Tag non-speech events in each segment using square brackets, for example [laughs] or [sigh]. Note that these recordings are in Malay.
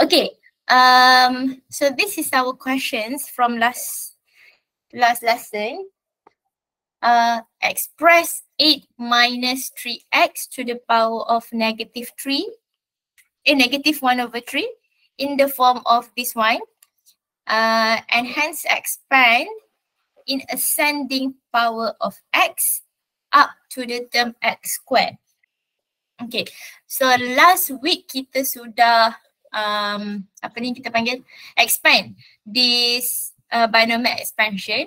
Okay, um, so this is our questions from last last lesson. Uh, express 8 minus 3x to the power of negative 3, a negative 1 over 3 in the form of this one. Uh, and hence expand in ascending power of x up to the term x squared. Okay, so last week kita sudah um, apa ni kita panggil expand this uh, binomial expansion.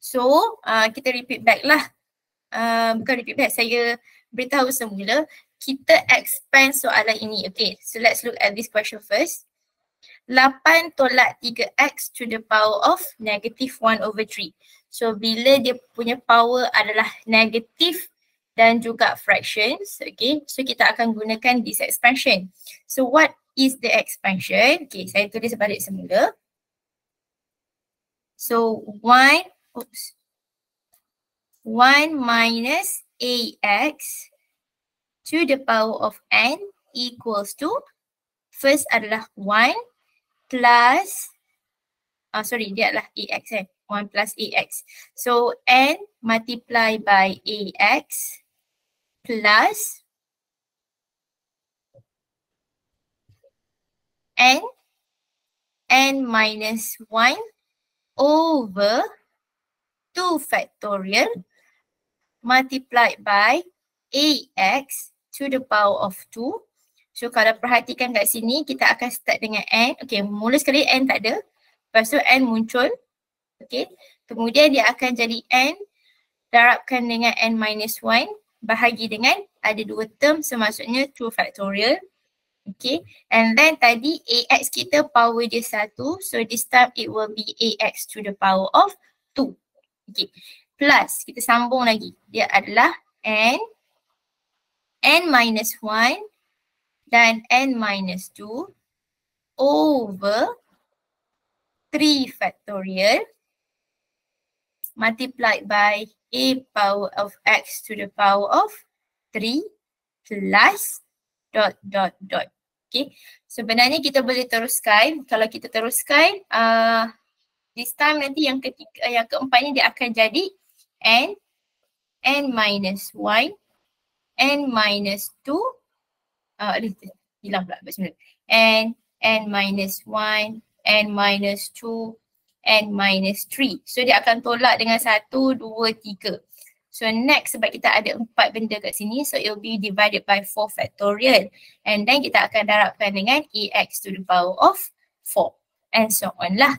So uh, kita repeat back lah. Uh, bukan repeat back, saya beritahu semula kita expand soalan ini. Okay, so let's look at this question first. 8 tolak 3x to the power of negative 1 over 3. So bila dia punya power adalah negatif dan juga fractions, okay, so kita akan gunakan this expansion. So what is the expansion? Okay, saya tulis balik semula. So 1, oops, 1 minus ax to the power of n equals to, first adalah 1 plus, oh sorry dia adalah ax eh, 1 plus ax. So n multiply by ax plus n n minus 1 over 2 factorial multiplied by ax to the power of 2. So kalau perhatikan kat sini kita akan start dengan n. Okay mula sekali n tak ada. Lepas tu n muncul. Okay. Kemudian dia akan jadi n darabkan dengan n minus 1 bahagi dengan ada dua term so maksudnya 2 factorial. Okay. And then tadi AX kita power dia satu. So this time it will be AX to the power of 2. Okay. Plus kita sambung lagi. Dia adalah N. N minus 1 dan N minus 2 over 3 factorial multiplied by a power of x to the power of 3 plus dot dot dot. Okay, sebenarnya kita boleh teruskan. Kalau kita teruskan, uh, this time nanti yang ketiga, yang keempat ni dia akan jadi n, n minus 1, n minus 2, uh, hilang pula n, n minus 1, n minus 2, n minus 3. So dia akan tolak dengan 1, 2, 3. So next sebab kita ada empat benda kat sini so it will be divided by 4 factorial. And then kita akan darabkan dengan ax to the power of 4 and so on lah.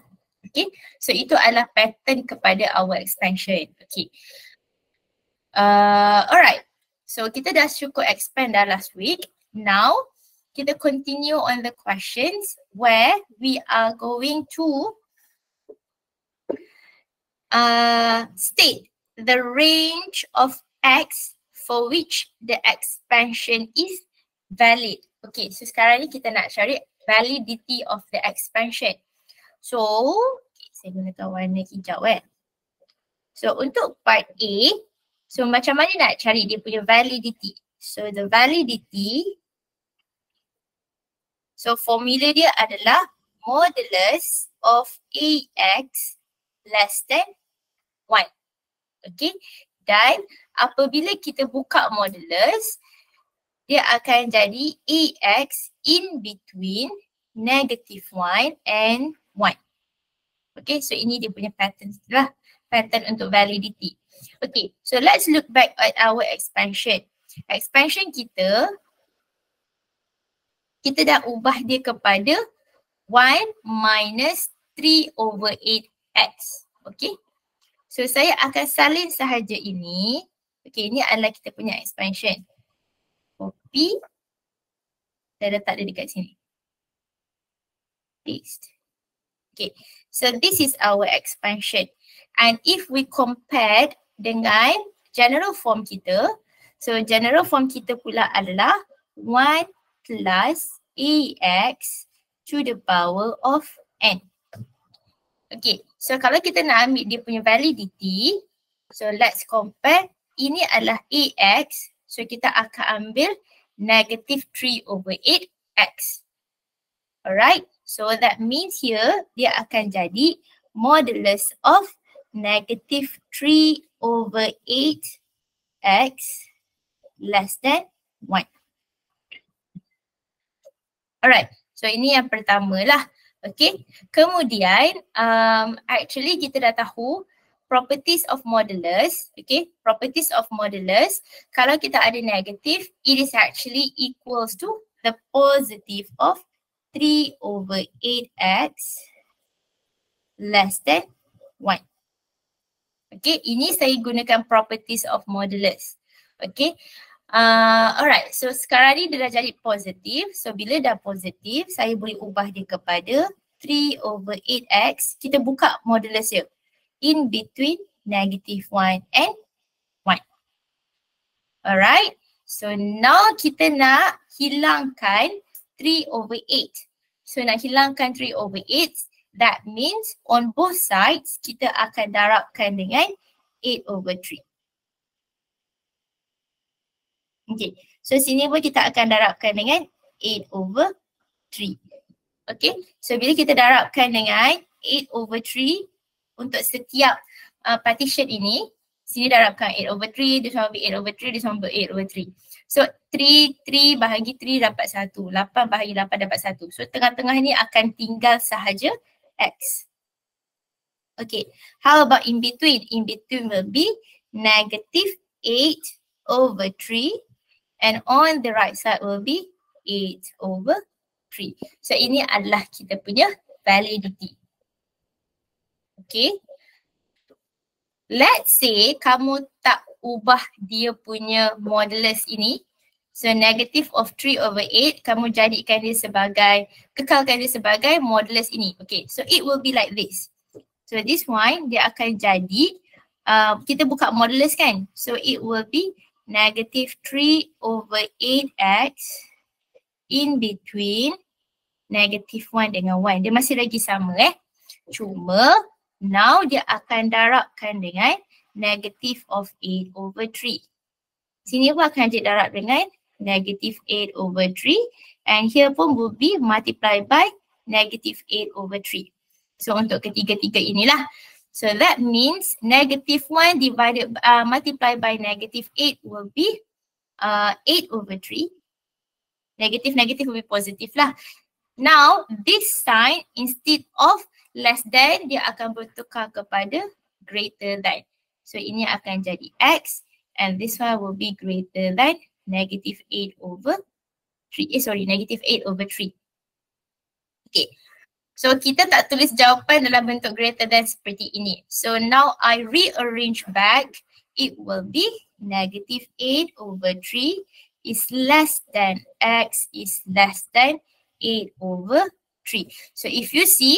Okay, so itu adalah pattern kepada our expansion. Okay. Uh, alright, so kita dah cukup expand dah last week. Now, kita continue on the questions where we are going to uh, state the range of x for which the expansion is valid. Okay, so sekarang ni kita nak cari validity of the expansion. So, okay, saya gunakan warna hijau eh. So, untuk part A, so macam mana nak cari dia punya validity? So, the validity, so formula dia adalah modulus of AX less than 1. Okay. Dan apabila kita buka modulus, dia akan jadi AX in between negative 1 and 1. Okay, so ini dia punya pattern lah. Pattern untuk validity. Okay, so let's look back at our expansion. Expansion kita, kita dah ubah dia kepada 1 minus 3 over 8x. Okay, So saya akan salin sahaja ini. Okay, ini adalah kita punya expansion. Copy. Saya letak dia dekat sini. Paste. Okay, so this is our expansion. And if we compare dengan general form kita, so general form kita pula adalah 1 plus ax to the power of n. Okay, so kalau kita nak ambil dia punya validity, so let's compare. Ini adalah AX, so kita akan ambil negative 3 over 8X. Alright, so that means here dia akan jadi modulus of negative 3 over 8x less than 1. Alright, so ini yang pertama lah. Okay, kemudian um, actually kita dah tahu properties of modulus, okay, properties of modulus, kalau kita ada negative, it is actually equals to the positive of 3 over 8x less than 1. Okay, ini saya gunakan properties of modulus. Okay, uh, alright, so sekarang ni dia dah jadi positif. So bila dah positif, saya boleh ubah dia kepada 3 over 8x. Kita buka modulus dia. In between negative 1 and 1. Alright, so now kita nak hilangkan 3 over 8. So nak hilangkan 3 over 8, That means on both sides kita akan darabkan dengan 8 over 3. Okay, so sini pun kita akan darabkan dengan 8 over 3. Okay, so bila kita darabkan dengan 8 over 3 untuk setiap uh, partition ini, sini darabkan 8 over 3, dia sama 8 over 3, dia sama 8 over 3. So 3, 3 bahagi 3 dapat 1, 8 bahagi 8 dapat 1. So tengah-tengah ni akan tinggal sahaja x. Okay, how about in between? In between will be negative 8 over 3 and on the right side will be 8 over 3. So ini adalah kita punya validity. Okay. Let's say kamu tak ubah dia punya modulus ini So negative of 3 over 8, kamu jadikan dia sebagai, kekalkan dia sebagai modulus ini. Okay, so it will be like this. So this one, dia akan jadi, uh, kita buka modulus kan? So it will be negative 3 over 8x in between negative 1 dengan 1. Dia masih lagi sama eh. Cuma now dia akan darabkan dengan negative of 8 over 3. Sini pun akan jadi darab dengan negative 8 over 3 and here pun will be multiplied by negative 8 over 3. So untuk ketiga-tiga inilah. So that means negative 1 divided uh, multiplied by negative 8 will be uh, 8 over 3. Negative negative will be positive lah. Now this sign instead of less than dia akan bertukar kepada greater than. So ini akan jadi x and this one will be greater than negative 8 over 3. Eh sorry, negative 8 over 3. Okay. So kita tak tulis jawapan dalam bentuk greater than seperti ini. So now I rearrange back. It will be negative 8 over 3 is less than x is less than 8 over 3. So if you see,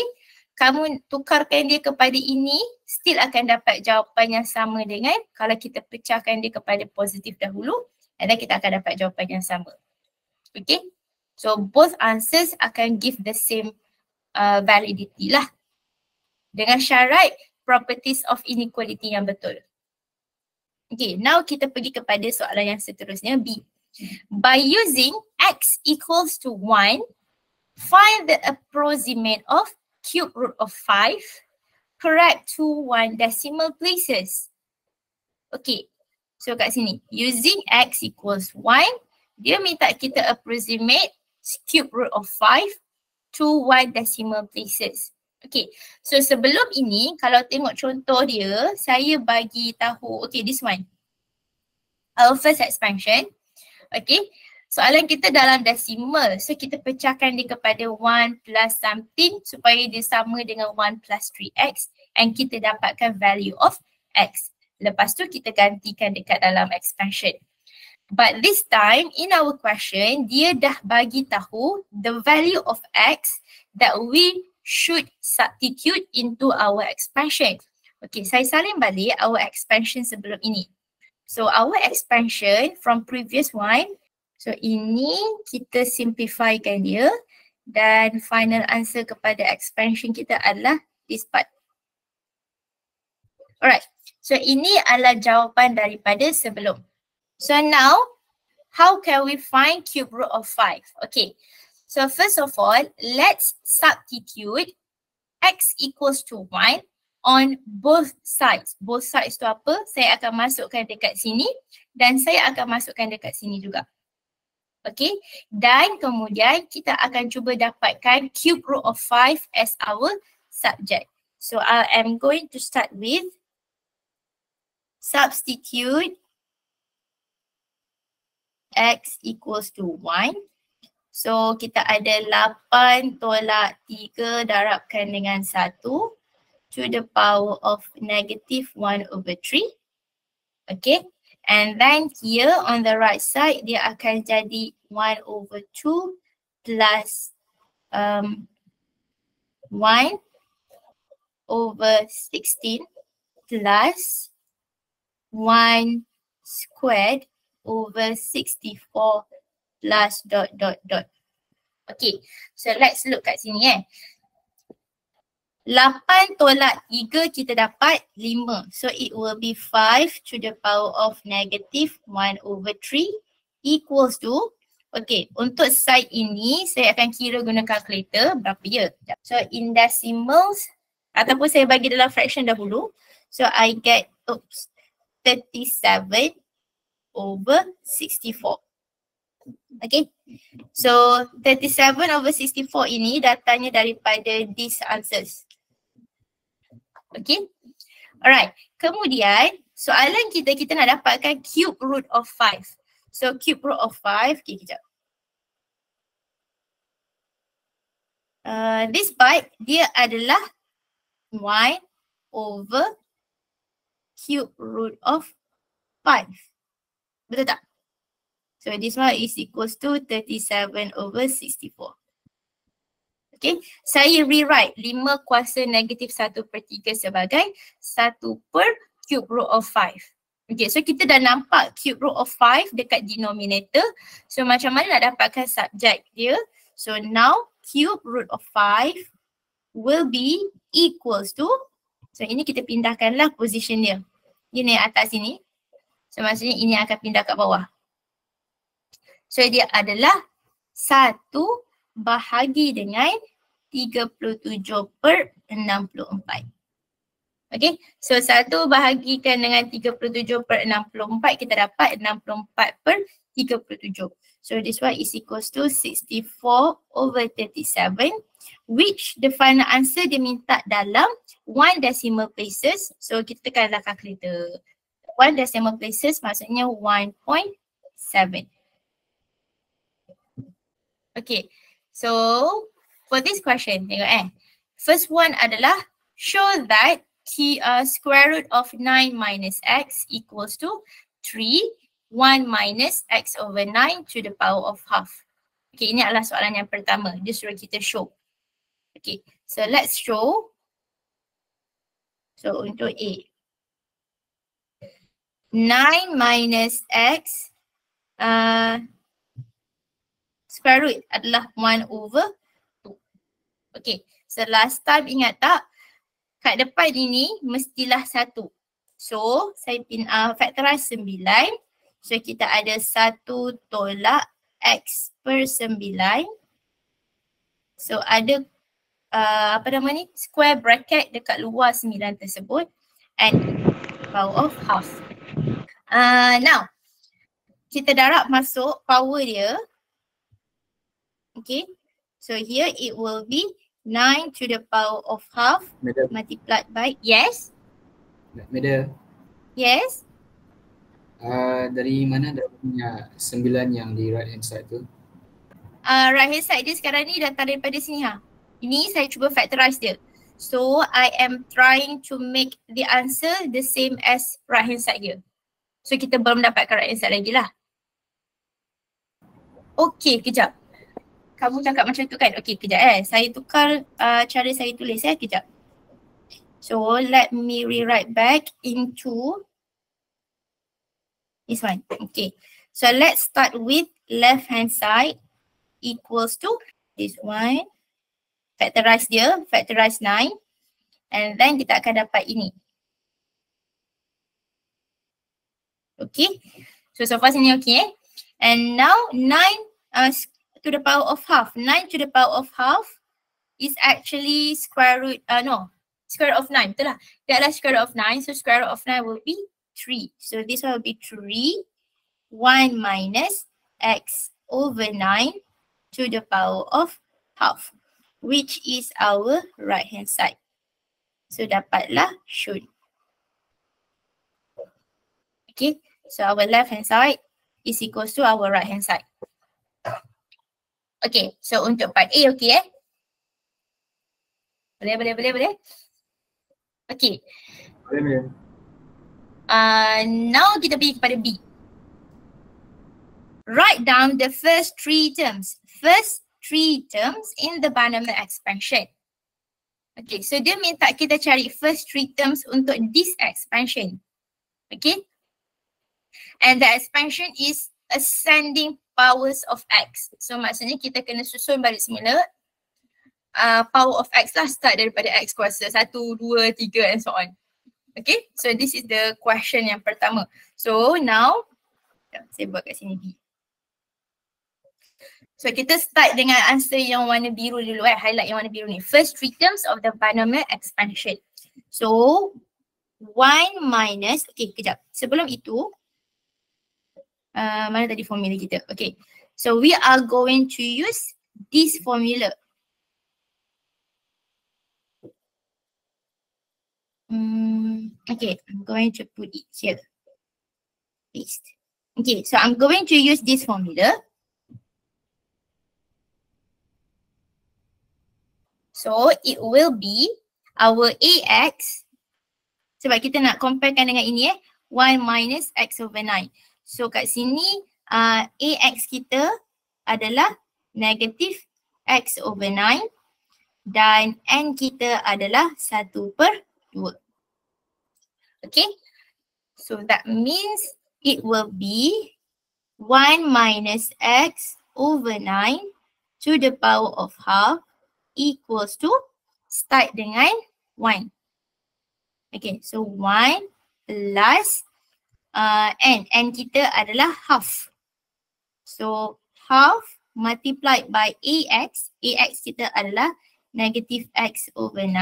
kamu tukarkan dia kepada ini, still akan dapat jawapan yang sama dengan kalau kita pecahkan dia kepada positif dahulu and then kita akan dapat jawapan yang sama. Okay. So both answers akan give the same uh, validity lah. Dengan syarat properties of inequality yang betul. Okay, now kita pergi kepada soalan yang seterusnya B. By using x equals to 1, find the approximate of cube root of 5, correct to one decimal places. Okay, So kat sini, using x equals 1, dia minta kita approximate cube root of 5 to one decimal places. Okay, so sebelum ini kalau tengok contoh dia, saya bagi tahu, okay this one. Our first expansion, okay. Soalan kita dalam decimal, so kita pecahkan dia kepada 1 plus something supaya dia sama dengan 1 plus 3x and kita dapatkan value of x. Lepas tu kita gantikan dekat dalam expansion. But this time in our question, dia dah bagi tahu the value of x that we should substitute into our expansion. Okay, saya salin balik our expansion sebelum ini. So our expansion from previous one, so ini kita simplifykan dia dan final answer kepada expansion kita adalah this part. Alright, So ini adalah jawapan daripada sebelum. So now, how can we find cube root of 5? Okay, So first of all, let's substitute x equals to 1 on both sides. Both sides tu apa? Saya akan masukkan dekat sini dan saya akan masukkan dekat sini juga. Okay. Dan kemudian kita akan cuba dapatkan cube root of 5 as our subject. So I am going to start with substitute x equals to 1. So kita ada 8 tolak 3 darabkan dengan 1 to the power of negative 1 over 3. Okay. And then here on the right side, dia akan jadi 1 over 2 plus um, 1 over 16 plus 1 squared over 64 plus dot dot dot. Okay, so let's look kat sini eh. 8 tolak 3 kita dapat 5. So it will be 5 to the power of negative 1 over 3 equals to Okay, untuk side ini saya akan kira guna calculator berapa ya. So in decimals ataupun saya bagi dalam fraction dahulu. So I get oops, 37 over 64. Okay, so 37 over 64 ini datanya daripada these answers. Okay. Alright. Kemudian soalan kita, kita nak dapatkan cube root of 5. So cube root of 5. Okay, kejap. Uh, this part dia adalah 1 over cube root of 5. Betul tak? So this one is equals to 37 over 64. Okay, saya rewrite 5 kuasa negatif 1 per 3 sebagai 1 per cube root of 5. Okay, so kita dah nampak cube root of 5 dekat denominator. So macam mana nak dapatkan subject dia? So now cube root of 5 will be equals to, so ini kita pindahkanlah position dia. Ini atas sini. So maksudnya ini akan pindah kat bawah. So dia adalah 1 bahagi dengan 37 per 64. Okay, so satu bahagikan dengan 37 per 64 kita dapat 64 per 37. So this one is equals to 64 over 37 which the final answer dia minta dalam one decimal places. So kita tekanlah calculator. One decimal places maksudnya 1.7. Okay, so for this question, tengok eh. First one adalah show that t uh, square root of 9 minus x equals to 3, 1 minus x over 9 to the power of half. Okay, ini adalah soalan yang pertama. Dia suruh kita show. Okay, so let's show. So untuk A. 9 minus x uh, square root adalah 1 over Okay, so last time ingat tak? Kat depan ini mestilah satu. So, saya pin uh, factorize sembilan. So, kita ada satu tolak x per sembilan. So, ada uh, apa nama ni? Square bracket dekat luar sembilan tersebut. And power of half. Uh, now, kita darab masuk power dia. Okay. So here it will be 9 to the power of half Middle. multiplied by, yes? Middle. Yes? Uh, dari mana dah punya sembilan yang di right hand side tu? Uh, right hand side dia sekarang ni datang daripada sini ha. Ini saya cuba factorize dia. So I am trying to make the answer the same as right hand side dia. So kita belum dapatkan right side lagi lah. Okay, kejap kamu cakap macam tu kan? Okay, kejap eh. Saya tukar uh, cara saya tulis eh, kejap. So, let me rewrite back into this one. Okay. So, let's start with left hand side equals to this one. Factorize dia, factorize 9. And then kita akan dapat ini. Okay. So, so far sini okay. And now 9 uh, to the power of half. 9 to the power of half is actually square root, uh, no, square root of 9. Betul lah. Dia adalah square root of 9. So square root of 9 will be 3. So this will be 3. 1 minus x over 9 to the power of half. Which is our right hand side. So dapatlah should. Okay. So our left hand side is equals to our right hand side. Okay, so untuk part A okay eh? Boleh, boleh, boleh, boleh? Okay. Boleh, boleh. Uh, now kita pergi kepada B. Write down the first three terms. First three terms in the binomial expansion. Okay, so dia minta kita cari first three terms untuk this expansion. Okay. And the expansion is ascending powers of x. So maksudnya kita kena susun balik semula uh, power of x lah start daripada x kuasa satu, dua, tiga and so on. Okay, so this is the question yang pertama. So now, saya buat kat sini B. So kita start dengan answer yang warna biru dulu eh, highlight yang warna biru ni. First three terms of the binomial expansion. So, 1 minus, okay kejap. Sebelum itu, uh, mana tadi formula kita? Okay, so we are going to use this formula. Mm, okay, I'm going to put it here. Paste. Okay, so I'm going to use this formula. So it will be our AX. Sebab kita nak comparekan dengan ini eh. 1 minus X over 9. So kat sini uh, AX kita adalah negatif X over 9 dan N kita adalah 1 per 2. Okay. So that means it will be 1 minus x over 9 to the power of half equals to start dengan 1. Okay, so 1 plus uh, n. n kita adalah half. So half multiplied by ax. ax kita adalah negative x over 9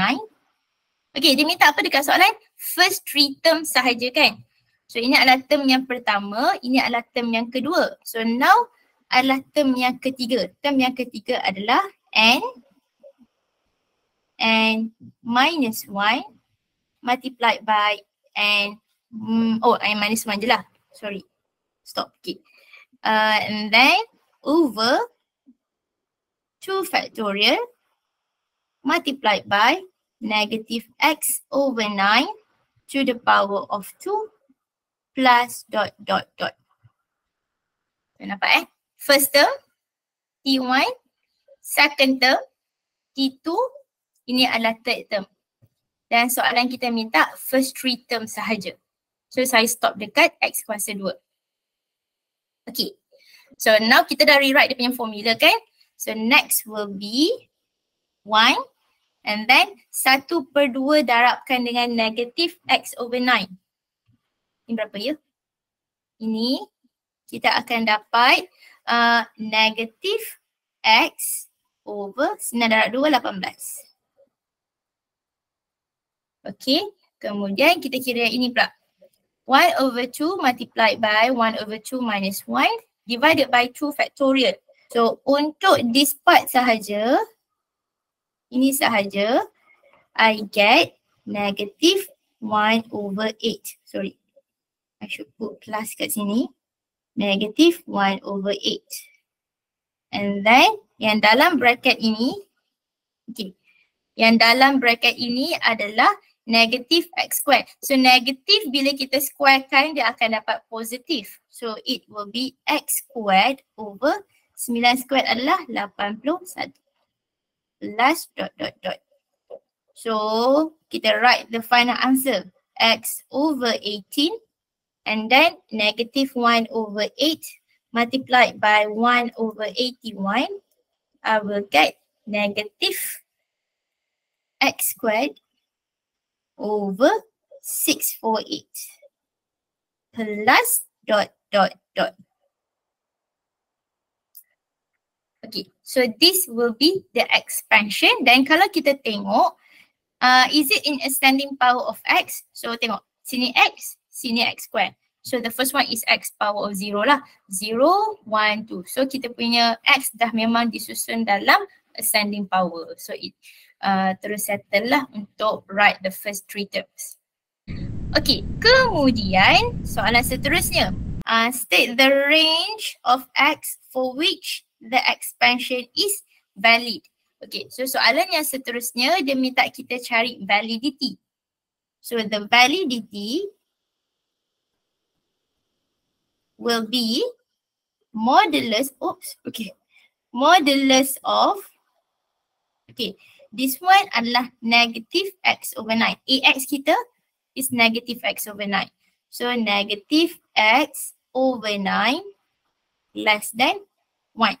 Okay, dia minta apa dekat soalan? First three term sahaja kan? So ini adalah term yang pertama, ini adalah term yang kedua. So now adalah term yang ketiga. Term yang ketiga adalah n n minus 1 multiplied by n mm, oh minus 1 je lah. Sorry. Stop. Okay. Uh, and then over 2 factorial multiplied by negative x over 9 to the power of 2 plus dot dot dot. So, nampak eh? First term, T1. Second term, T2. Ini adalah third term. Dan soalan kita minta first three term sahaja. So saya stop dekat x kuasa 2. Okay. So now kita dah rewrite dia punya formula kan. So next will be 1 And then satu per dua darabkan dengan negatif x over 9. Ini berapa ya? Ini kita akan dapat uh, negatif x over 9 darab 2, 18. Okay, kemudian kita kira ini pula. 1 over 2 multiplied by 1 over 2 minus 1 divided by 2 factorial. So untuk this part sahaja, ini sahaja I get negative 1 over 8. Sorry. I should put plus kat sini. Negative 1 over 8. And then yang dalam bracket ini, okay. Yang dalam bracket ini adalah negative x squared. So negative bila kita squarekan dia akan dapat positif. So it will be x squared over 9 squared adalah 81 plus dot dot dot. So kita write the final answer x over 18 and then negative 1 over 8 multiplied by 1 over 81 I will get negative x squared over 648 plus dot dot dot. Okay, so this will be the expansion. Dan kalau kita tengok, uh, is it in ascending power of x? So tengok, sini x, sini x square. So the first one is x power of zero lah. Zero, one, two. So kita punya x dah memang disusun dalam ascending power. So it uh, terus settle lah untuk write the first three terms. Okay, kemudian soalan seterusnya. Uh, state the range of x for which the expansion is valid. Okay, so soalan yang seterusnya dia minta kita cari validity. So the validity will be modulus, oops, okay, modulus of, okay, this one adalah negative x over 9. AX kita is negative x over 9. So negative x over 9 less than 1.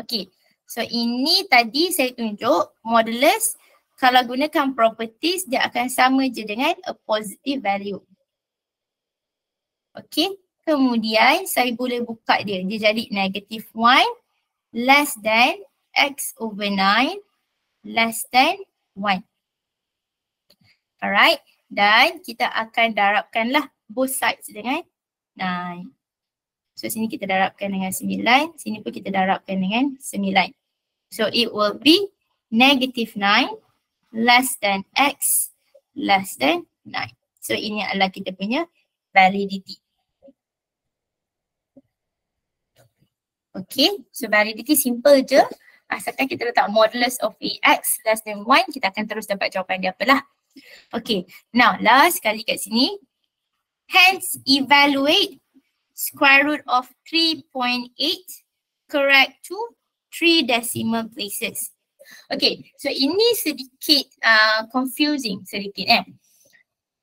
Okay, so ini tadi saya tunjuk modulus kalau gunakan properties dia akan sama je dengan a positive value. Okay, kemudian saya boleh buka dia. Dia jadi negative 1 less than x over 9 less than 1. Alright, dan kita akan darabkanlah both sides dengan 9. So sini kita darabkan dengan 9, sini pun kita darabkan dengan 9. So it will be negative 9 less than x less than 9. So ini adalah kita punya validity. Okay, so validity simple je. Asalkan kita letak modulus of AX less than 1, kita akan terus dapat jawapan dia apalah. Okay, now last sekali kat sini. Hence, evaluate square root of 3.8 correct to 3 decimal places. Okay, so ini sedikit uh, confusing sedikit eh.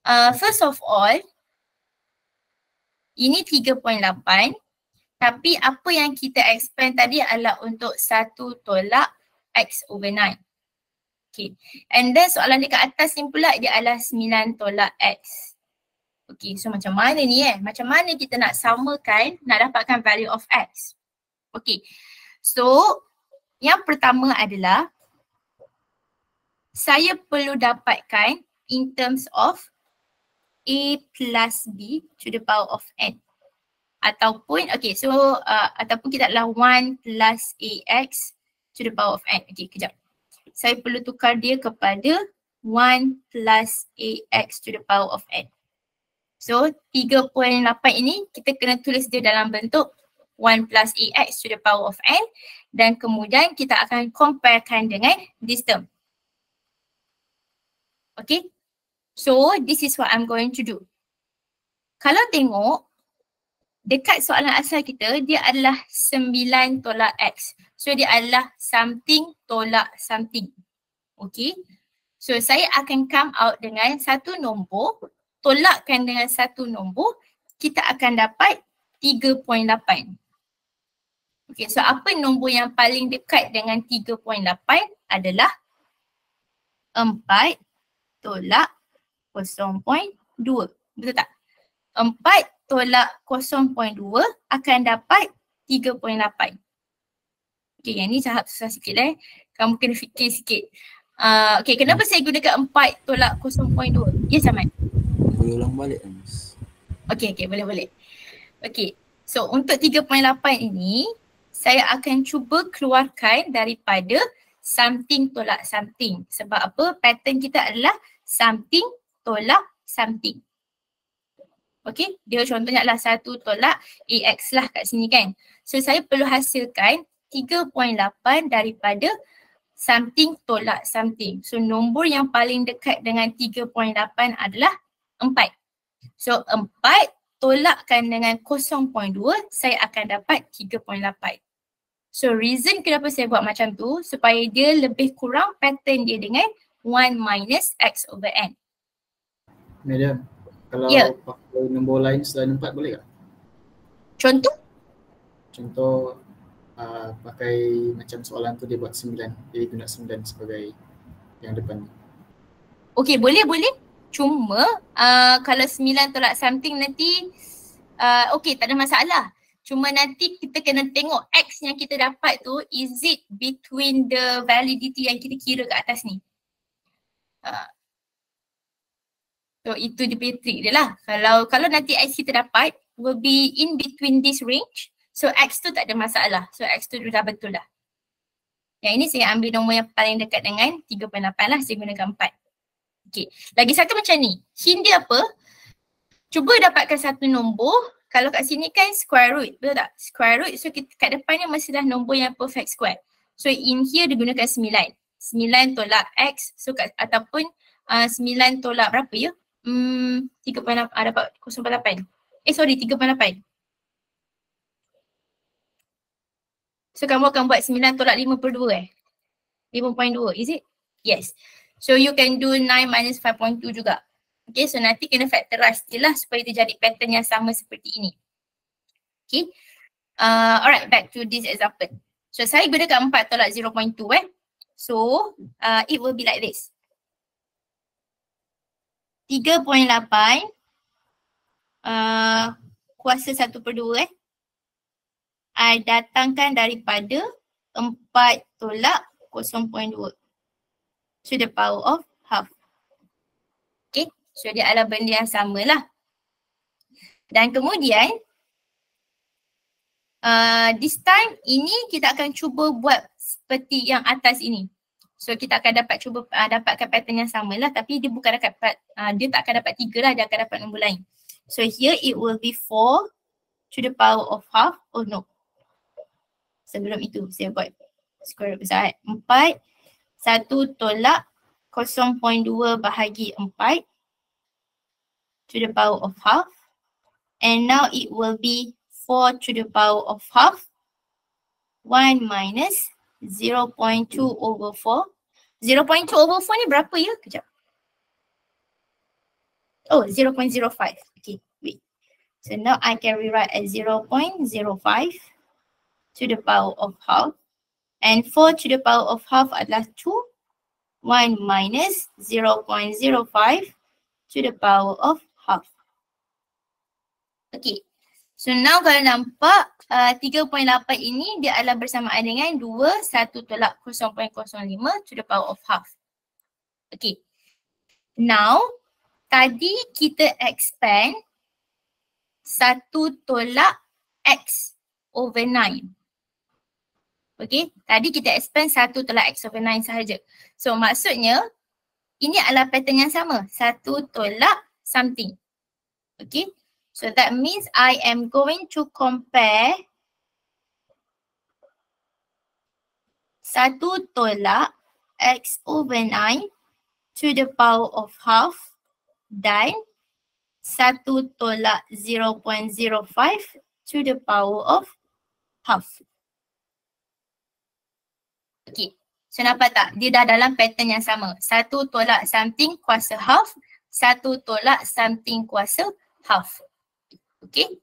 Uh, first of all, ini 3.8 tapi apa yang kita expand tadi adalah untuk satu tolak x over 9. Okay. And then soalan dekat atas ni pula dia adalah 9 tolak x. Okay, so macam mana ni eh? Macam mana kita nak samakan, nak dapatkan value of x? Okay, so yang pertama adalah saya perlu dapatkan in terms of a plus b to the power of n ataupun okay so uh, ataupun kita adalah 1 plus ax to the power of n. Okay kejap. Saya perlu tukar dia kepada 1 plus ax to the power of n. So 3.8 ini kita kena tulis dia dalam bentuk 1 plus ax to the power of n dan kemudian kita akan comparekan dengan this term. Okay. So this is what I'm going to do. Kalau tengok dekat soalan asal kita dia adalah 9 tolak x. So dia adalah something tolak something. Okay. So saya akan come out dengan satu nombor, tolakkan dengan satu nombor, kita akan dapat 3.8. Okay, so apa nombor yang paling dekat dengan 3.8 adalah 4 tolak 0.2. Betul tak? 4 tolak 0.2 akan dapat 3.8. Okay, yang ni sangat susah sikit eh. Kamu kena fikir sikit. Uh, okay, kenapa saya gunakan 4 tolak 0.2? Ya, Samad? Boleh ulang balik kan, Okay, okay, boleh, boleh. Okay, so untuk 3.8 ini, saya akan cuba keluarkan daripada something tolak something. Sebab apa? Pattern kita adalah something tolak something. Okay, dia contohnya adalah satu tolak AX lah kat sini kan. So saya perlu hasilkan 3.8 daripada something tolak something. So nombor yang paling dekat dengan 3.8 adalah 4. So 4 tolakkan dengan 0.2 saya akan dapat 3.8. So reason kenapa saya buat macam tu supaya dia lebih kurang pattern dia dengan 1 minus x over n. Madam, kalau yeah. pakai nombor lain selain empat boleh tak? Contoh? Contoh uh, pakai macam soalan tu dia buat sembilan. Jadi guna sembilan sebagai yang depan ni. Okay boleh boleh. Cuma uh, kalau sembilan tolak something nanti uh, okay tak ada masalah. Cuma nanti kita kena tengok X yang kita dapat tu is it between the validity yang kita kira kat atas ni. Uh, so itu dia punya trick dia lah. Kalau kalau nanti X kita dapat will be in between this range. So X tu tak ada masalah. So X tu dah betul dah. Yang ini saya ambil nombor yang paling dekat dengan 3.8 lah. Saya gunakan 4. Okay. Lagi satu macam ni. Hint dia apa? Cuba dapatkan satu nombor kalau kat sini kan square root, betul tak? Square root, so kita, kat depannya masih dah nombor yang perfect square. So in here digunakan 9. 9 tolak X, so kat, ataupun uh, 9 tolak berapa ya? Hmm, 3.8, ah, dapat 0.8. Eh sorry, 3.8. So kamu akan buat 9 tolak 5 per 2 eh? 5.2, is it? Yes. So you can do 9 minus 5.2 juga. Okay, so nanti kena factorize je lah supaya dia jadi pattern yang sama seperti ini. Okay, uh, alright back to this example. So saya gunakan 4 tolak 0.2 eh. So uh, it will be like this. 3.8 uh, kuasa 1 per 2 eh. I datangkan daripada 4 tolak 0.2 to the power of half. So dia adalah benda yang sama lah. Dan kemudian uh, this time ini kita akan cuba buat seperti yang atas ini. So kita akan dapat cuba uh, dapatkan pattern yang sama lah tapi dia bukan dapat uh, dia tak akan dapat tiga lah dia akan dapat nombor lain. So here it will be 4 to the power of half. Oh no. Sebelum itu saya buat square root besar. 4 1 tolak 0.2 bahagi 4 to the power of half. And now it will be 4 to the power of half. 1 minus 0.2 over 4. 0.2 over 4 ni berapa ya? Kejap. Oh, 0.05. Okay, wait. So now I can rewrite as 0.05 to the power of half. And 4 to the power of half adalah 2. 1 minus 0.05 to the power of half. Okay. So now kalau nampak uh, 3.8 ini dia adalah bersamaan dengan 2, 1 tolak 0.05 to the power of half. Okay. Now, tadi kita expand 1 tolak x over 9. Okay, tadi kita expand 1 tolak x over 9 sahaja. So maksudnya, ini adalah pattern yang sama. 1 tolak something. Okay. So that means I am going to compare satu tolak x over 9 to the power of half dan satu tolak 0.05 to the power of half. Okay. So nampak tak? Dia dah dalam pattern yang sama. Satu tolak something kuasa half satu tolak something kuasa half. Okay.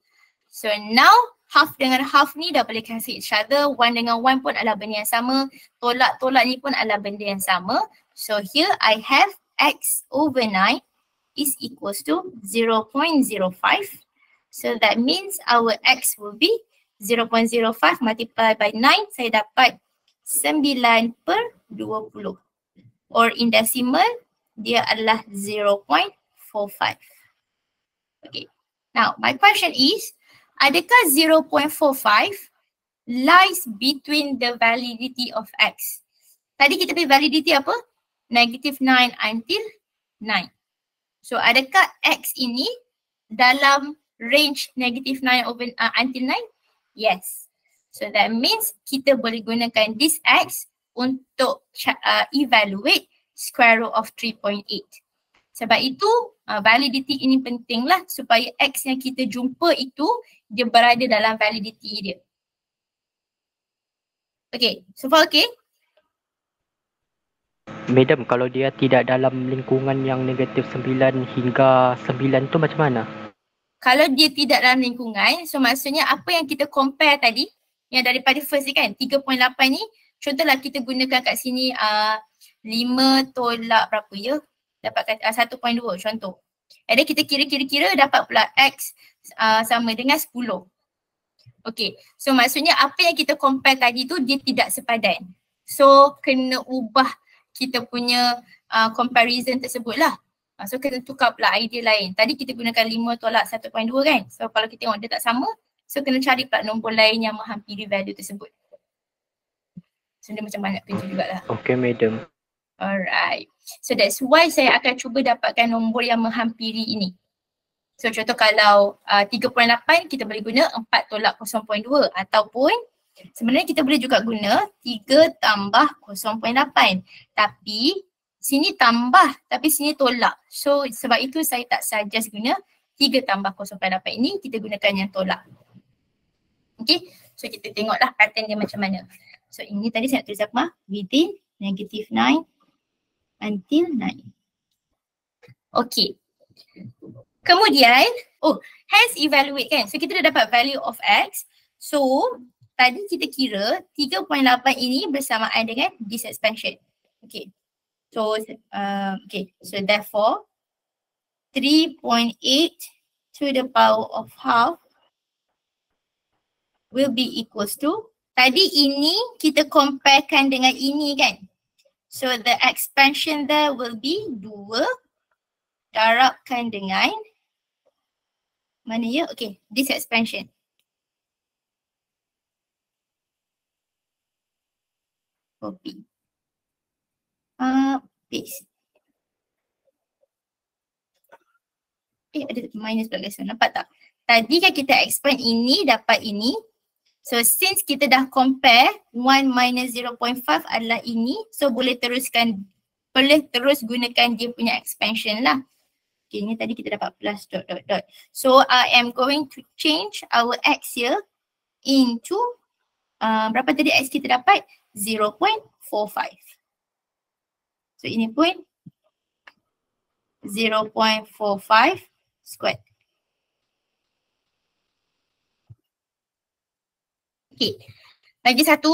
So now half dengan half ni dah boleh cancel each other. One dengan one pun adalah benda yang sama. Tolak-tolak ni pun adalah benda yang sama. So here I have x over 9 is equals to 0.05. So that means our x will be 0.05 multiplied by 9. Saya dapat 9 per 20. Or in decimal, dia adalah 0.45. Okay. Now, my question is, adakah 0.45 lies between the validity of x? Tadi kita pilih validity apa? Negative 9 until 9. So, adakah x ini dalam range negative 9 over, uh, until 9? Yes. So, that means kita boleh gunakan this x untuk uh, evaluate square root of 3.8. Sebab itu uh, validity ini pentinglah supaya x yang kita jumpa itu dia berada dalam validity dia. Okay, so far okay? Madam, kalau dia tidak dalam lingkungan yang negatif 9 hingga 9 tu macam mana? Kalau dia tidak dalam lingkungan, so maksudnya apa yang kita compare tadi, yang daripada first ni kan, 3.8 ni, contohlah kita gunakan kat sini uh, 5 tolak berapa ya? Dapatkan uh, 1.2 contoh. Jadi kita kira-kira-kira dapat pula X uh, sama dengan 10. Okay, so maksudnya apa yang kita compare tadi tu dia tidak sepadan. So kena ubah kita punya uh, comparison tersebut lah. Uh, so kena tukar pula idea lain. Tadi kita gunakan 5 tolak 1.2 kan. So kalau kita tengok dia tak sama, so kena cari pula nombor lain yang menghampiri value tersebut. So dia macam banyak kerja jugalah. Okay madam. Alright. So that's why saya akan cuba dapatkan nombor yang menghampiri ini. So contoh kalau uh, 3.8 kita boleh guna 4 tolak 0.2 ataupun sebenarnya kita boleh juga guna 3 tambah 0.8 tapi sini tambah tapi sini tolak. So sebab itu saya tak suggest guna 3 tambah 0.8 ini kita gunakan yang tolak. Okay so kita tengoklah pattern dia macam mana. So ini tadi saya nak tulis apa? Within negative 9 until 9. Okay. Kemudian, oh, hence evaluate kan. So kita dah dapat value of x. So tadi kita kira 3.8 ini bersamaan dengan this expansion. Okay. So, uh, okay. So therefore, 3.8 to the power of half will be equals to Tadi ini kita comparekan dengan ini kan. So the expansion there will be 2 darabkan dengan mana ya? Okay, this expansion. Copy. Uh, paste. Eh, ada minus belakang sana. Nampak tak? Tadi kan kita expand ini dapat ini. So since kita dah compare 1 minus 0.5 adalah ini. So boleh teruskan, boleh terus gunakan dia punya expansion lah. Okay, ni tadi kita dapat plus dot dot dot. So I am going to change our x here into uh, berapa tadi x kita dapat? 0.45. So ini pun 0.45 squared. Okay, lagi satu,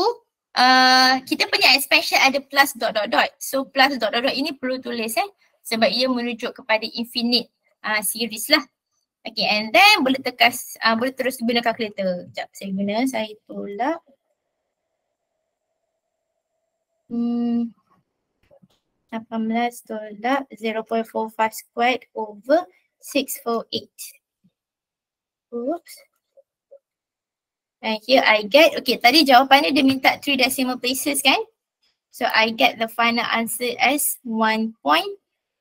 uh, kita punya expansion ada plus dot dot dot. So plus dot dot dot ini perlu tulis eh sebab ia merujuk kepada infinite uh, series lah. Okay and then boleh tekas, uh, boleh terus guna calculator. Sekejap saya guna, saya tolak. Hmm. 18 tolak 0.45 squared over 648. Oops. And here I get, okay tadi jawapannya dia minta 3 decimal places kan? So I get the final answer as 1.5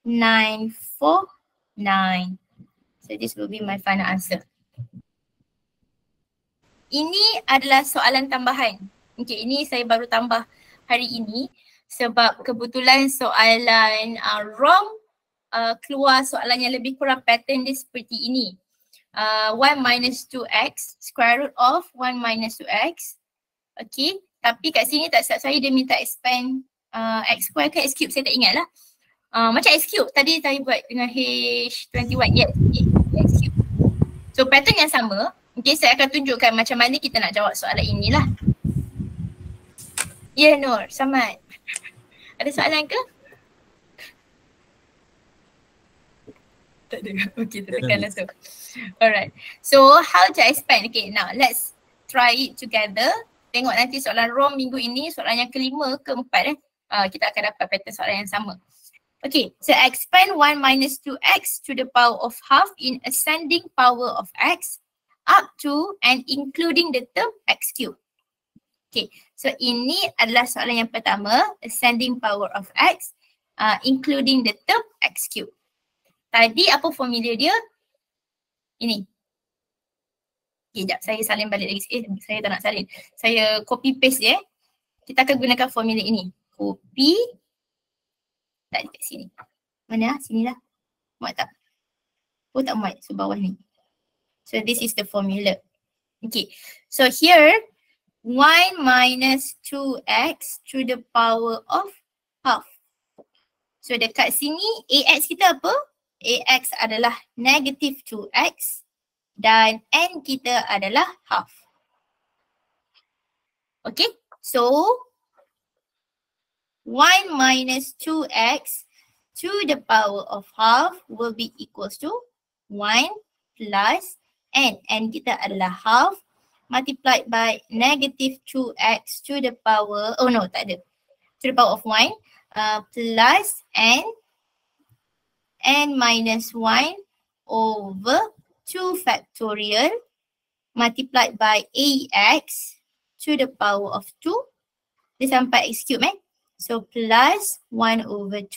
nine, four, nine. So this will be my final answer. Ini adalah soalan tambahan. Okay, ini saya baru tambah hari ini sebab kebetulan soalan uh, wrong uh, keluar soalan yang lebih kurang pattern dia seperti ini. Uh, 1 minus 2x, square root of 1 minus 2x. Okay, tapi kat sini tak saya dia minta expand uh, x square ke x cube, saya tak ingat lah. Uh, macam X cube tadi saya buat dengan H21 yes, X cube. So pattern yang sama. Okay saya akan tunjukkan macam mana kita nak jawab soalan inilah. Ya yeah, Nur, Samad. Ada soalan ke? Tak ada. [laughs] Okay tekanlah tu. Alright. So how to expand? Okay now let's try it together. Tengok nanti soalan ROM minggu ini, soalan yang kelima, keempat eh. Uh, kita akan dapat pattern soalan yang sama. Okay, so expand 1 minus 2x to the power of half in ascending power of x up to and including the term x cube. Okay, so ini adalah soalan yang pertama, ascending power of x uh, including the term x cube. Tadi apa formula dia? Ini. Okay, sekejap. Saya salin balik lagi. Eh, saya tak nak salin. Saya copy paste dia. Kita akan gunakan formula ini. Copy tak dekat sini. Mana lah? Sini lah. Muat tak? Oh tak muat. So bawah ni. So this is the formula. Okay. So here 1 minus 2x to the power of half. So dekat sini ax kita apa? Ax adalah negative 2x dan n kita adalah half. Okay. So 1 minus 2x to the power of half will be equals to 1 plus n. n kita adalah half multiplied by negative 2x to the power, oh no, tak ada, to the power of 1 uh, plus n, n minus 1 over 2 factorial multiplied by ax to the power of 2. Dia sampai x cube eh. So plus 1 over 2,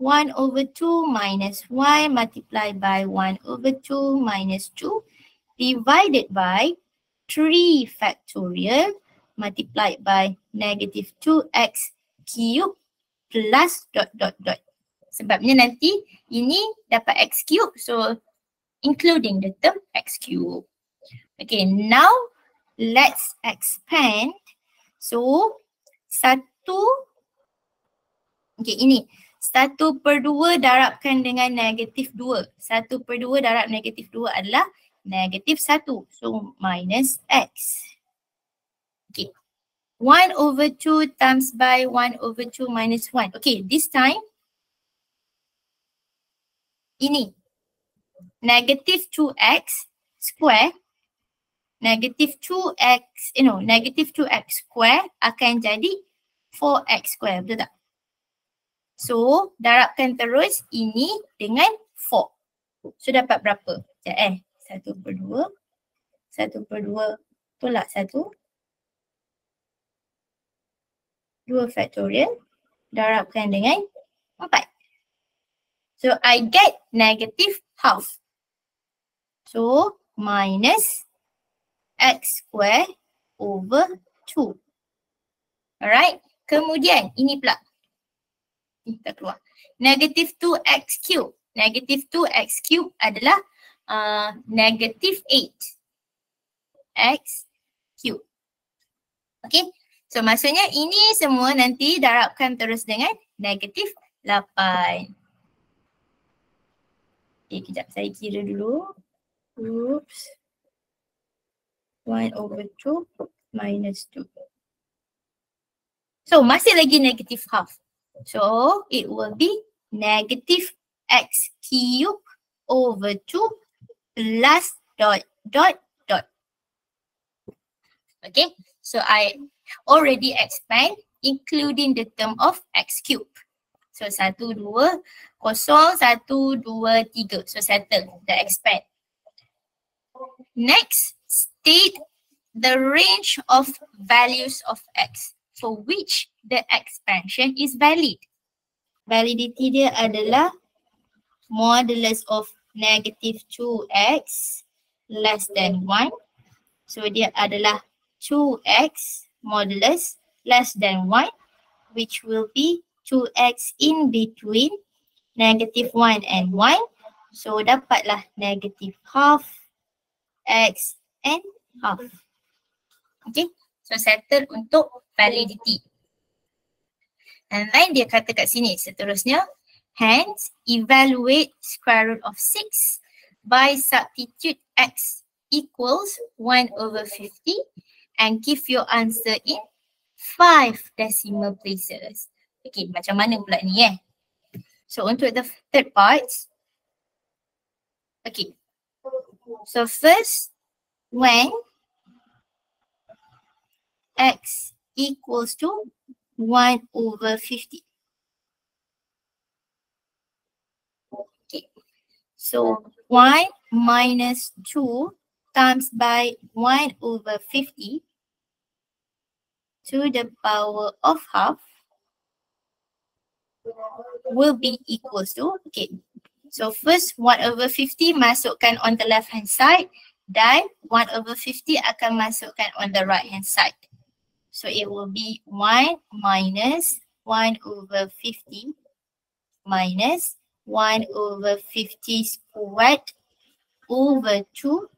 1 over 2 minus 1 multiplied by 1 over 2 minus 2 divided by 3 factorial multiplied by negative 2x cube plus dot dot dot. Sebabnya nanti ini dapat x cube so including the term x cube. Okay, now let's expand. So, satu, okay ini, satu per dua darabkan dengan negatif dua. Satu per dua darab negatif dua adalah negatif satu. So, minus x. Okay. One over two times by one over two minus one. Okay, this time, ini, negative 2x square negative 2x, you know, negative 2x square akan jadi 4x square, betul tak? So, darabkan terus ini dengan 4. So, dapat berapa? Sekejap eh, 1 per 2. 1 per 2 tolak 1. 2 factorial. Darabkan dengan 4. So, I get negative half. So, minus x square over 2. Alright. Kemudian ini pula. Kita keluar. Negative 2x cube. Negative 2x cube adalah uh, negative 8 x cube. Okay. So maksudnya ini semua nanti darabkan terus dengan negatif 8. Okay, kejap saya kira dulu. Oops. 1 over 2 minus 2. So masih lagi negative half. So it will be negative x cube over 2 plus dot dot dot. Okay, so I already expand including the term of x cube. So satu, dua, kosong, satu, dua, tiga. So settle the expand. Next, state the range of values of x for which the expansion is valid. Validity dia adalah modulus of negative 2x less than 1. So dia adalah 2x modulus less than 1 which will be 2x in between negative 1 and 1. So dapatlah negative half x and half. Okay, so settle untuk validity. And then dia kata kat sini seterusnya, hence evaluate square root of 6 by substitute x equals 1 over 50 and give your answer in 5 decimal places. Okay, macam mana pula ni eh? So untuk the third part, okay. So first, when x equals to 1 over 50. Okay. So 1 minus 2 times by 1 over 50 to the power of half will be equals to, okay. So first 1 over 50 masukkan on the left hand side dan 1 over 50 akan masukkan on the right hand side. So it will be 1 minus 1 over 50 minus 1 over 50 squared over 2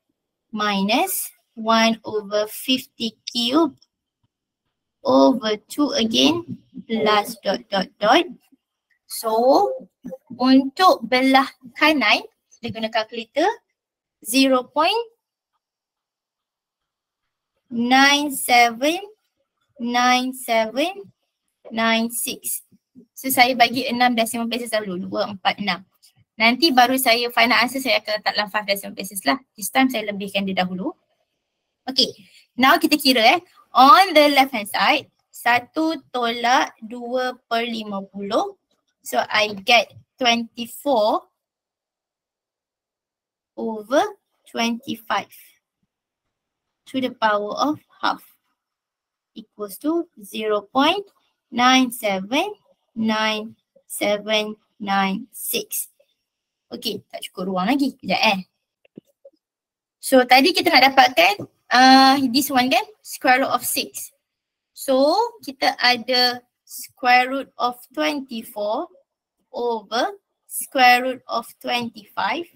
minus 1 over 50 cube over 2 again plus dot dot dot. So untuk belah kanan kita guna kalkulator 0.9796. So saya bagi 6 decimal places dulu. 2, 4, 6. Nanti baru saya final answer saya akan letak dalam 5 decimal places lah. This time saya lebihkan dia dahulu. Okay, now kita kira eh. On the left hand side, satu tolak dua per lima puluh. So I get 24 over 25 to the power of half equals to 0 0.979796. Okay, tak cukup ruang lagi. Sekejap eh. So tadi kita nak dapatkan uh, this one kan, square root of 6. So kita ada square root of 24 over square root of 25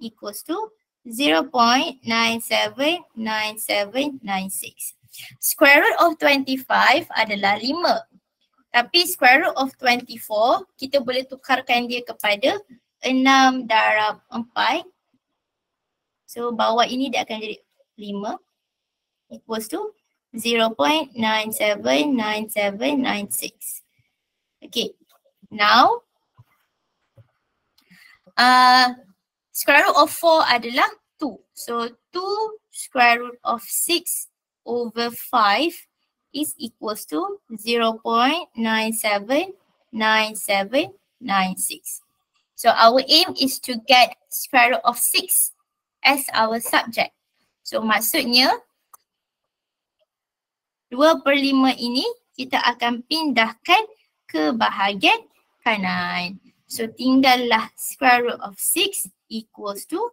equals to 0.979796. Square root of 25 adalah 5. Tapi square root of 24 kita boleh tukarkan dia kepada 6 darab 4. So bawah ini dia akan jadi 5 equals to 0.979796. Okay. Now uh, square root of 4 adalah 2. So 2 square root of 6 over 5 is equals to 0.979796. So our aim is to get square root of 6 as our subject. So maksudnya 2 per 5 ini kita akan pindahkan ke bahagian kanan. So tinggallah square root of 6 equals to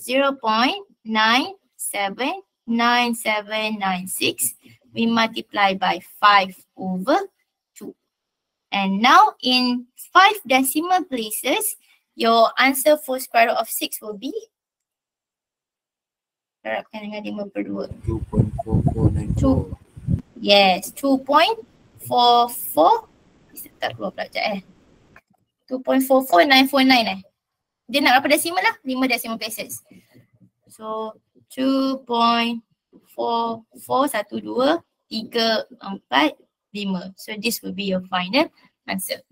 0.979796. We multiply by 5 over 2. And now in 5 decimal places, your answer for square root of 6 will be Harapkan dengan 5 per 2. 2.4494. Yes, 2.44. Bisa tak keluar pula sekejap eh. 2.44949 eh. Dia nak berapa decimal lah? 5 decimal places. So 2.4412 3 4 5. So this will be your final answer.